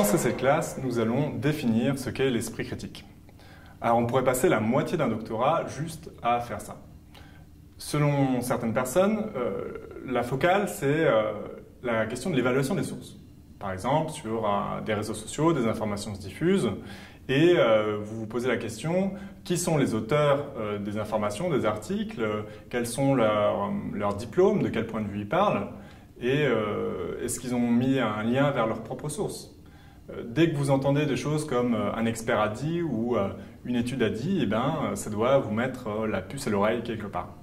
cette classe, nous allons définir ce qu'est l'esprit critique. Alors on pourrait passer la moitié d'un doctorat juste à faire ça. Selon certaines personnes, euh, la focale, c'est euh, la question de l'évaluation des sources. Par exemple, sur euh, des réseaux sociaux, des informations se diffusent, et vous vous posez la question, qui sont les auteurs des informations, des articles, quels sont leurs, leurs, diplômes, de quel point de vue ils parlent, et est-ce qu'ils ont mis un lien vers leurs propres sources? Dès que vous entendez des choses comme un expert a dit ou une étude a dit, eh ben, ça doit vous mettre la puce à l'oreille quelque part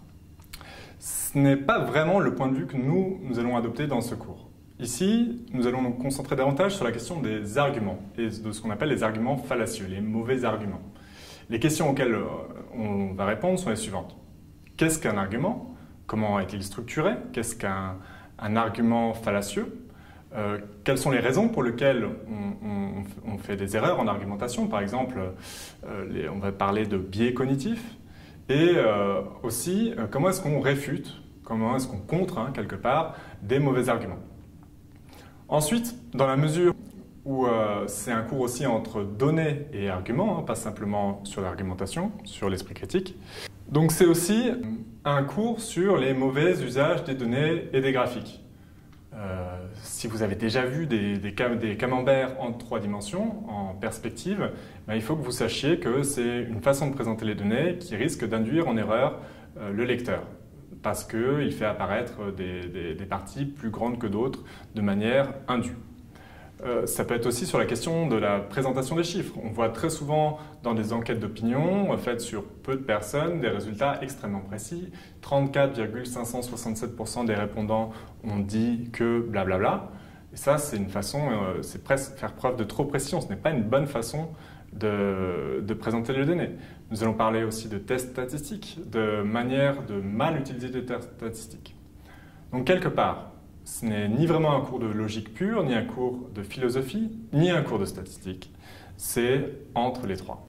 ce n'est pas vraiment le point de vue que nous, nous allons adopter dans ce cours. Ici, nous allons nous concentrer davantage sur la question des arguments et de ce qu'on appelle les arguments fallacieux, les mauvais arguments. Les questions auxquelles euh, on va répondre sont les suivantes. Qu'est-ce qu'un argument? Comment est-il structuré? Qu'est-ce qu'un argument fallacieux? Euh, Quelles sont les raisons pour lesquelles on, fait des erreurs en argumentation? Par exemple, euh, on va parler de biais cognitifs. Et euh, aussi, comment est-ce qu'on réfute, comment est-ce qu'on contre, quelque part, des mauvais arguments? Ensuite, dans la mesure où c'est un cours aussi entre données et arguments, hein, pas simplement sur l'argumentation, sur l'esprit critique. Donc c'est aussi un cours sur les mauvais usages des données et des graphiques. Euh, si vous avez déjà vu des, camemberts en trois dimensions, en perspective, ben, il faut que vous sachiez que c'est une façon de présenter les données qui risque d'induire en erreur euh, le lecteur, parce qu'il fait apparaître des, des parties plus grandes que d'autres de manière indue. Euh, ça peut être aussi sur la question de la présentation des chiffres. On voit très souvent dans des enquêtes d'opinion faites sur peu de personnes des résultats extrêmement précis. 34,567% des répondants ont dit que blablabla. Et ça, c'est une façon, euh, c'est presque faire preuve de trop précision. Ce n'est pas une bonne façon de, de, présenter les données. Nous allons parler aussi de tests statistiques, de manière de mal utiliser des tests statistiques. Donc quelque part, ce n'est ni vraiment un cours de logique pure, ni un cours de philosophie, ni un cours de statistique. C'est entre les trois.